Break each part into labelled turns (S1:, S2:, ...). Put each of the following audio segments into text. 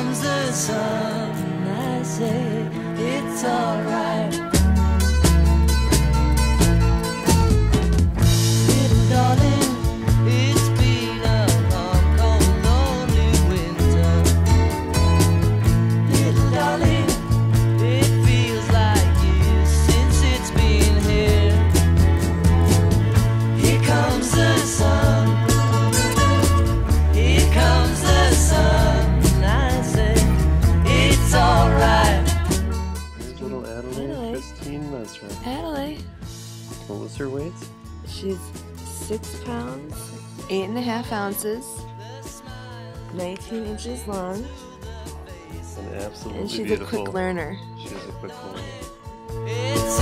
S1: comes the sun, I say it's alright.
S2: six pounds, eight and a half ounces, 19 inches long.
S3: Absolutely
S2: and she's
S3: beautiful.
S2: a quick learner.
S3: She's a quick learner.
S1: It's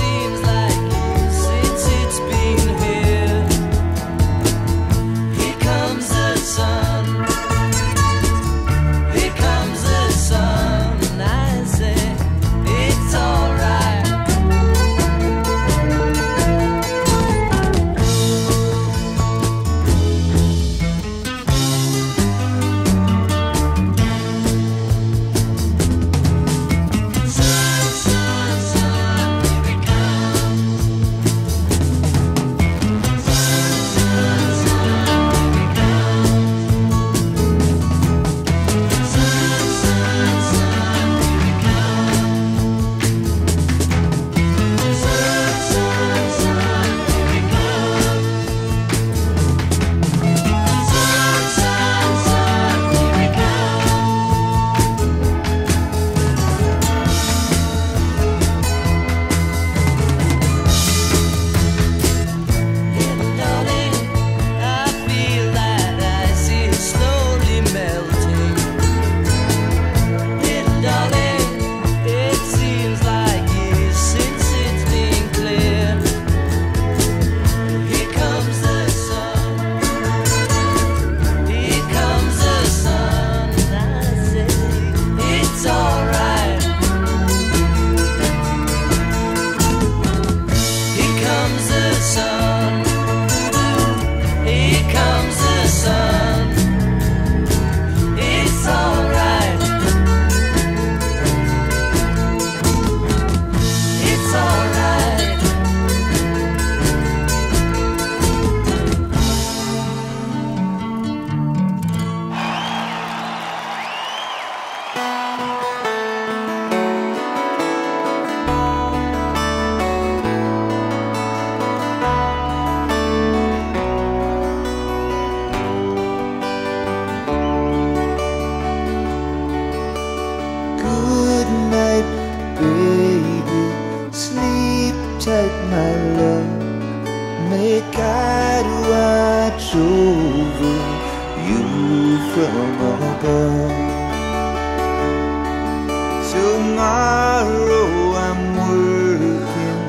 S4: tomorrow I'm working,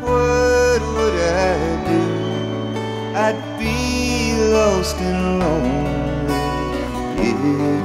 S4: what would I do? I'd be lost and lonely. Yeah.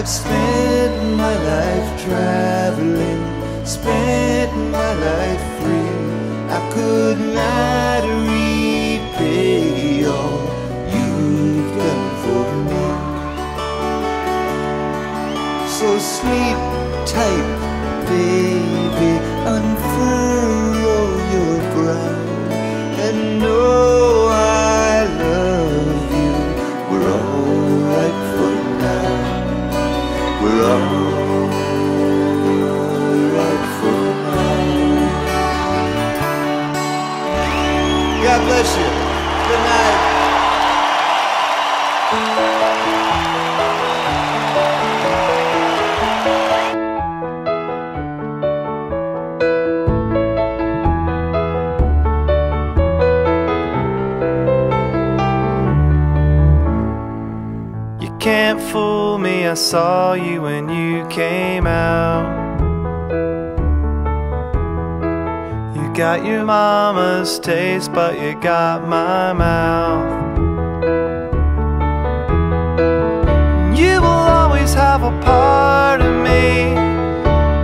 S4: I've spent my life traveling, spent my life me tight. I
S5: saw you when you came out. You got your mama's taste, but you got my mouth. You will always have a part of me.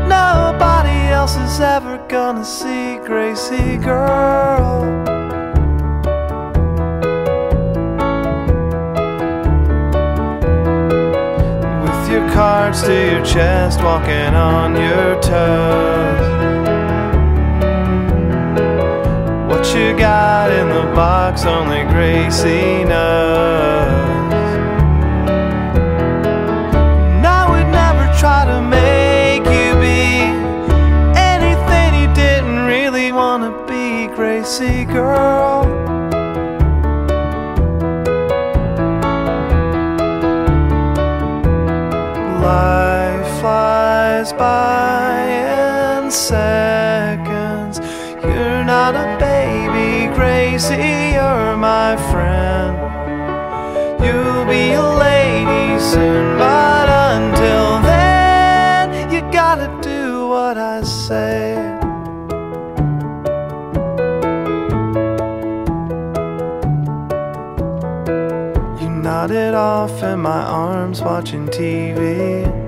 S5: Nobody else is ever gonna see Gracie girl. To your chest, walking on your toes. What you got in the box, only Gracie knows. Flies by in seconds. You're not a baby, Gracie, you're my friend. You'll be a lady soon, but until then, you gotta do what I say. You nodded off in my arms watching TV.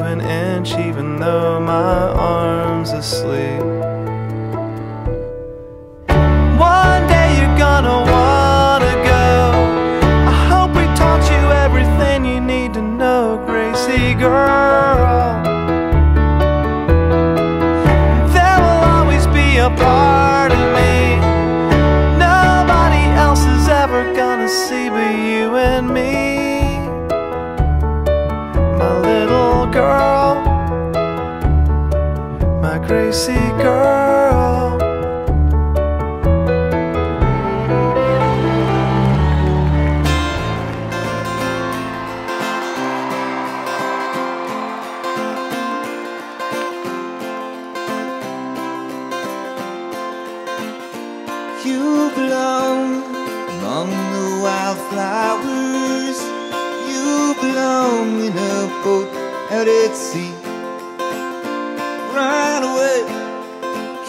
S5: An inch even though my arm's asleep.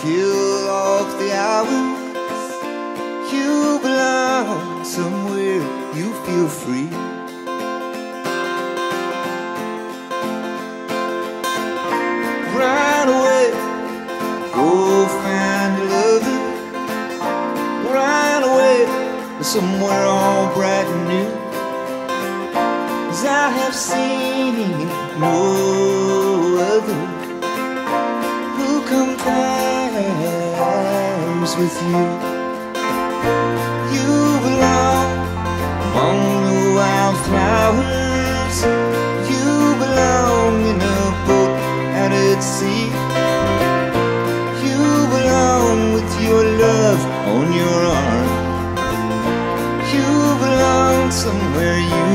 S4: Kill off the hours. You belong somewhere you feel free. Run away, go find a lover run away somewhere all bright and new. As I have seen no other who compares with you. You belong among the wildflowers. You belong in a boat out at sea. You belong with your love on your arm. You belong somewhere you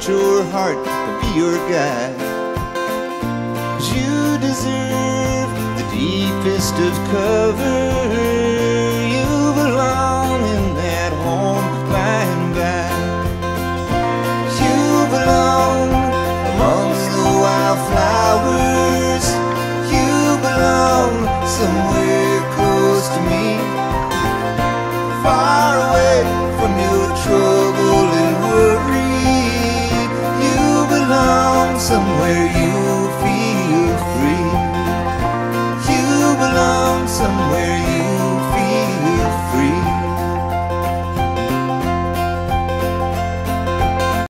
S4: let your heart be your guide. 'Cause you deserve the deepest of cover.